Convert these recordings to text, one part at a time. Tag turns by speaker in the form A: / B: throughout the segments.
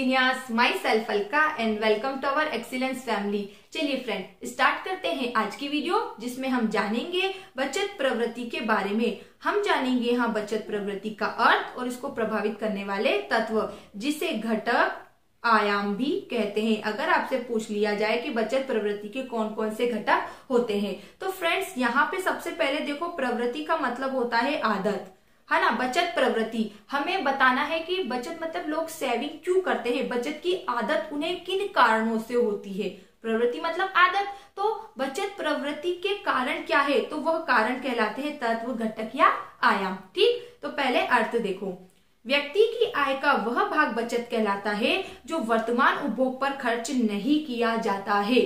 A: Myself Alka and welcome to our excellence family चलिए friend start करते हैं आज की वीडियो जिसमें हम जानेंगे बचत प्रवृत्ति के बारे में। हम जानेंगे यहाँ बचत प्रवृत्ति का अर्थ और इसको प्रभावित करने वाले तत्व, जिसे घटक आयाम भी कहते हैं। अगर आपसे पूछ लिया जाए कि बचत प्रवृत्ति के कौन कौन से घटक होते हैं तो फ्रेंड्स यहाँ पे सबसे पहले देखो, प्रवृत्ति का मतलब होता है आदत। है ना, बचत प्रवृत्ति। हमें बताना है कि बचत मतलब लोग सेविंग क्यों करते हैं? बचत की आदत उन्हें किन कारणों से होती है? प्रवृत्ति मतलब आदत। तो बचत प्रवृत्ति के कारण क्या है? तो वह कारण कहलाते हैं तत्व, घटक या आयाम। ठीक? तो पहले अर्थ देखो। व्यक्ति की आय का वह भाग बचत कहलाता है जो वर्तमान उपभोग पर खर्च नहीं किया जाता है।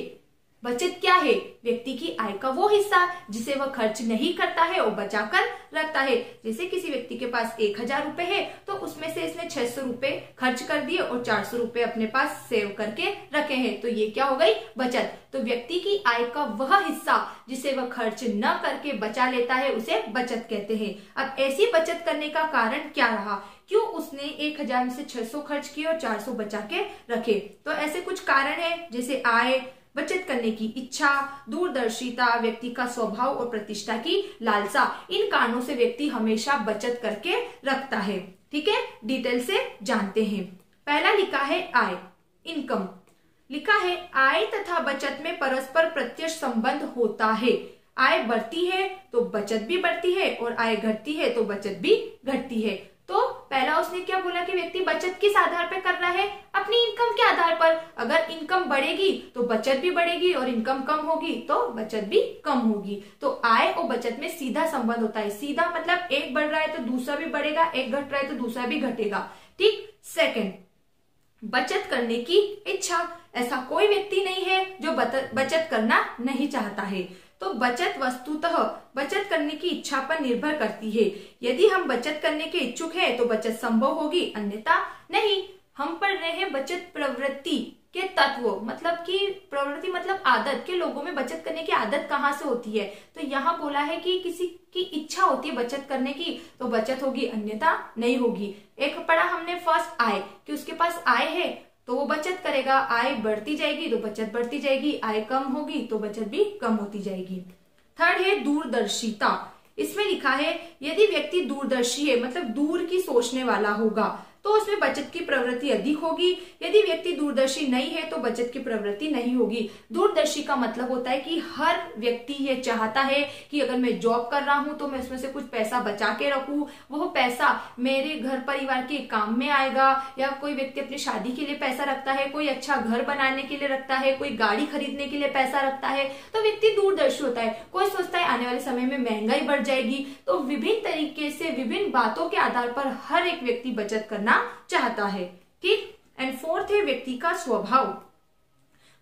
A: बचत क्या है? व्यक्ति की आय का वो हिस्सा, जिसे वह खर्च नहीं करता है और बचाकर रखता है। जैसे किसी व्यक्ति के पास एक हज़ार रूपए है तो उसमें से इसने छह सौ रूपए खर्च कर दिए और चार सौ रूपए अपने पास सेव करके रखे हैं। तो ये क्या हो गई? बचत। तो व्यक्ति की आय का वह हिस्सा, जिसे वह खर्च न करके बचा लेता है, उसे बचत कहते हैं। अब ऐसी बचत करने का कारण क्या रहा? क्यों उसने एक हज़ार में से छह सौ खर्च किए और चार सौ बचा के रखे? तो ऐसे कुछ कारण है, जैसे आय बचत करने की इच्छा, दूरदर्शिता, व्यक्ति का स्वभाव और प्रतिष्ठा की लालसा, इन कारणों से व्यक्ति हमेशा बचत करके रखता है। ठीक है? डिटेल से जानते हैं। पहला लिखा है आय इनकम लिखा है, आय तथा बचत में परस्पर प्रत्यक्ष संबंध होता है। आय बढ़ती है तो बचत भी बढ़ती है और आय घटती है तो बचत भी घटती है। तो पहला उसने क्या बोला कि व्यक्ति बचत किस आधार पर कर रहा है? अपनी इनकम के आधार पर। अगर इनकम बढ़ेगी तो बचत भी बढ़ेगी और इनकम कम होगी तो बचत भी कम होगी। तो आय और बचत में सीधा संबंध होता है। सीधा मतलब एक बढ़ रहा है तो दूसरा भी बढ़ेगा, एक घट रहा है तो दूसरा भी घटेगा। ठीक? सेकंड बचत करने की इच्छा। ऐसा कोई व्यक्ति नहीं है जो बचत करना नहीं चाहता है। तो बचत वस्तुतः बचत करने की इच्छा पर निर्भर करती है। यदि हम बचत करने के इच्छुक हैं तो बचत संभव होगी, अन्यथा नहीं। हम पढ़ रहे हैं बचत प्रवृत्ति के तत्व। मतलब कि प्रवृत्ति मतलब आदत, के लोगों में बचत करने की आदत कहाँ से होती है? तो यहाँ बोला है कि किसी की इच्छा होती है बचत करने की तो बचत होगी, अन्यथा नहीं होगी। एक पढ़ा हमने फ़र्स्ट आय, कि उसके पास आय है तो वो बचत करेगा। आय बढ़ती जाएगी तो बचत बढ़ती जाएगी। आय कम होगी तो बचत भी कम होती जाएगी। थर्ड है दूरदर्शिता। इसमें लिखा है, यदि व्यक्ति दूरदर्शी है मतलब दूर की सोचने वाला होगा तो उसमें बचत की प्रवृत्ति अधिक होगी। यदि व्यक्ति दूरदर्शी नहीं है तो बचत की प्रवृत्ति नहीं होगी। दूरदर्शी का मतलब होता है कि हर व्यक्ति ये चाहता है कि अगर मैं जॉब कर रहा हूँ तो मैं उसमें से कुछ पैसा बचा के रखू। वो पैसा मेरे घर परिवार के काम में आएगा, या कोई व्यक्ति अपनी शादी के लिए पैसा रखता है, कोई अच्छा घर बनाने के लिए रखता है, कोई गाड़ी खरीदने के लिए पैसा रखता है तो व्यक्ति दूरदर्शी होता है। कोई सोचता है आने वाले समय में महँगाई बढ़ जाएगी। तो विभिन्न तरीके से, विभिन्न बातों के आधार पर हर एक व्यक्ति बचत करना चाहता है, ठीक? एंड फोर्थ है व्यक्ति का स्वभाव।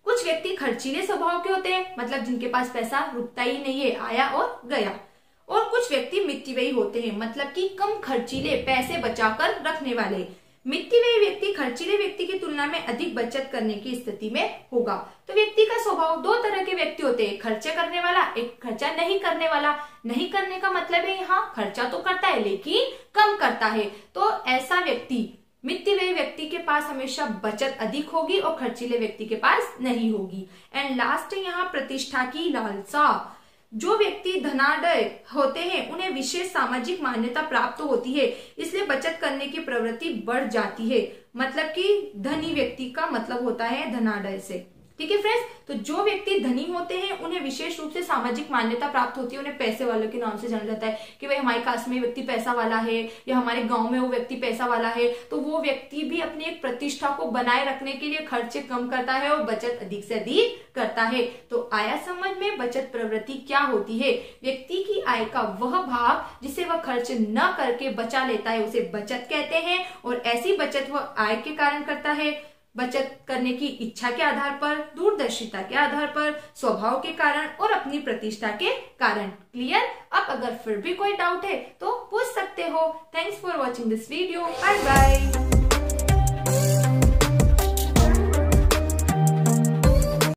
A: कुछ व्यक्ति खर्चीले स्वभाव के होते हैं मतलब जिनके पास पैसा रुकता ही नहीं है, आया और गया। और कुछ व्यक्ति मिट्टी होते हैं मतलब कि कम खर्चीले, पैसे बचाकर रखने वाले। मिट्टी व्यक्ति खर्चीले व्यक्ति की तुलना में अधिक बचत करने की स्थिति में होगा। तो व्यक्ति का स्वभाव दो तरह के व्यक्ति होते हैं। खर्चे करने वाला, एक खर्चा नहीं करने वाला। नहीं करने का मतलब है यहाँ खर्चा तो करता है, लेकिन कम करता है। तो ऐसा व्यक्ति मित्तीव्यय व्यक्ति के पास हमेशा बचत अधिक होगी और खर्चीले व्यक्ति के पास नहीं होगी। एंड लास्ट यहाँ प्रतिष्ठा की लालसा। जो व्यक्ति धनाडय होते हैं, उन्हें विशेष सामाजिक मान्यता प्राप्त होती है, इसलिए बचत करने की प्रवृत्ति बढ़ जाती है। मतलब कि धनी व्यक्ति का मतलब होता है धनाडय से। ठीक है फ्रेंड्स तो जो व्यक्ति धनी होते हैं, उन्हें विशेष रूप से सामाजिक मान्यता प्राप्त होती है, उन्हें पैसे वालों के नाम से जाना जाता है कि भाई हमारे कास्ट में व्यक्ति पैसा वाला है, या हमारे गाँव में वो व्यक्ति पैसा वाला है तो वो व्यक्ति भी अपनी एक प्रतिष्ठा को बनाए रखने के लिए खर्चे कम करता है और बचत अधिक से अधिक करता है। तो आया समझ में बचत प्रवृत्ति क्या होती है? व्यक्ति की आय का वह भाग जिसे वह खर्च न करके बचा लेता है, उसे बचत कहते हैं और ऐसी बचत वह आय के कारण करता है। बचत करने की इच्छा के आधार पर, दूरदर्शिता के आधार पर, स्वभाव के कारण और अपनी प्रतिष्ठा के कारण। क्लियर अब अगर फिर भी कोई डाउट है तो पूछ सकते हो। Thanks for watching this video bye bye